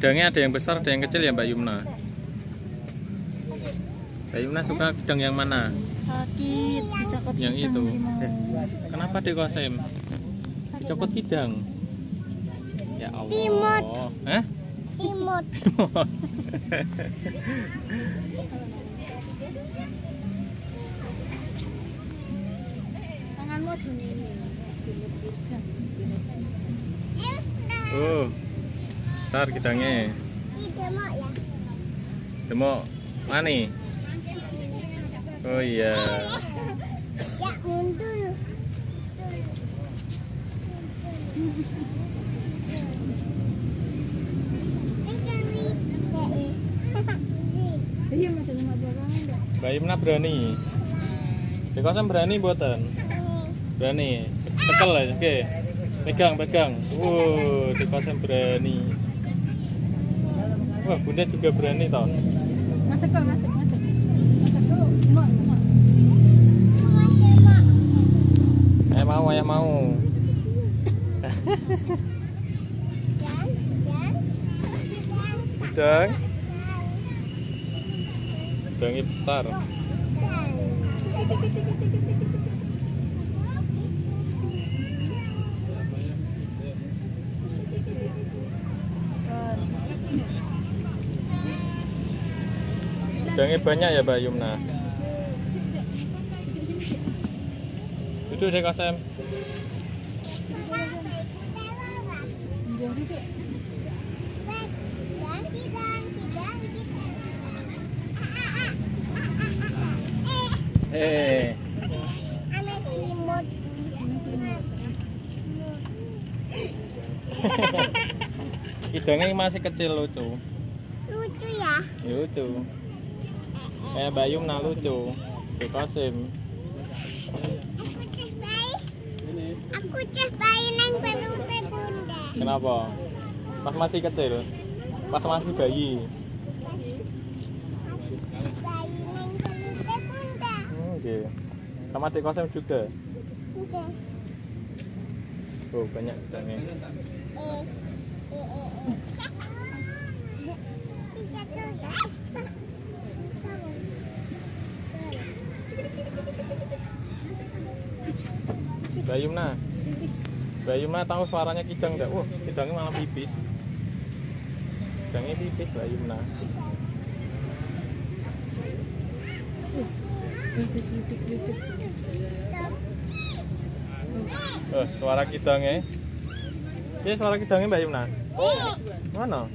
Kidangnya ada yang besar, ada yang kecil ya Mbak Yumna. Mbak Yumna suka kidang yang mana? sakit dicokot Yang itu. Eh, kenapa Dek Kosem? Dicopot kidang. Ya Allah. Timut. Hah? Imut. tanganmu aja ini oh. Besar kidangnya. Ya. Demo mana? Oh iya. Ya mundur. iya Yumna berani. Dek Kosem berani buatan? Berani. Tekel aja, oke. Pegang, pegang. Wow, Kosem berani. Wah, Bunda juga berani tau. ngadek kok ngadek dulu mau mau Eh mau, ayah mau. Udang. Udangnya besar. Udangnya banyak ya Mbak Yumna. Duduk deh Kasem. sih Eh, masih kecil lucu. Lucu. Ya, lucu. Eh Mbak Yumna lucu. Dek Kasim. Aku cek bayi. Nang pelupe bunda. Kenapa? Pas masih kecil. Pas masih bayi. Bayi nang pelupe bunda. Hmm, Oke. Sama Kasim juga. Oke. Oh, banyak udangnya. Eh, eh, eh, eh. Pijat dulu ya. Mbak Yumna. Mbak Yumna tahu suaranya kidang enggak? Wah, kidangnya malah pipis. Kidangnya pipis Mbak Yumna. lidik lidik lidik Eh, suara kidangnya. Ini suara kidangnya Mbak Yumna. Mana?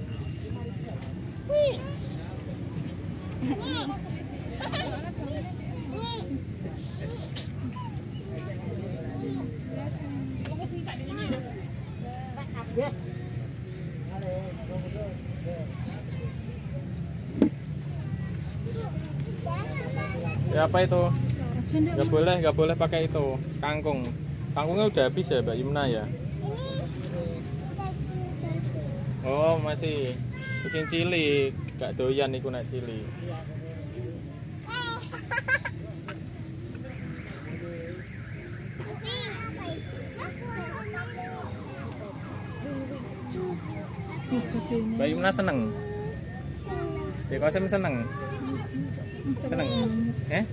Ya apa itu? aja ndak Gak boleh, gak boleh pakai itu. Kangkung. Kangkungnya udah habis ya Mbak Yumna ya? Oh, masih kucing cilik. Gak doyan iku nek cilik. ih baju ini Mbak Yumna seneng. Dek Kosem seneng. Seneng. Eh?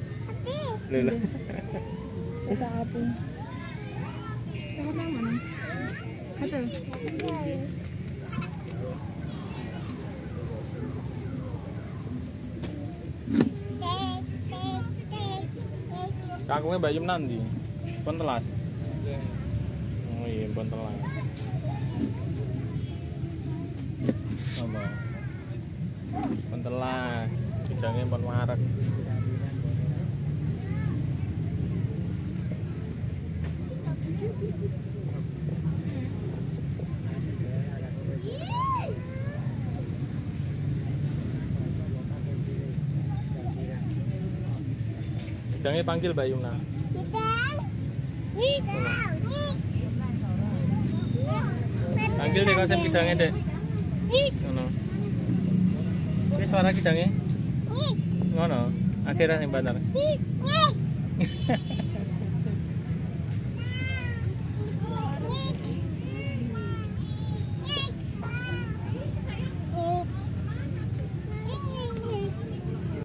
Lho. kita apa Coba tangan ada Kangkungnya Mbak Yumna ndi? Pon telas. Oh iya, pon telas. Apa? Pon telas. Bidangnya pon warak. Bidangnya panggil Mbak Yumna. Panggil deh kasem kidangnya dek. Ngono. Ini suara kidangnya. Ngono. Akhirnya yang benar.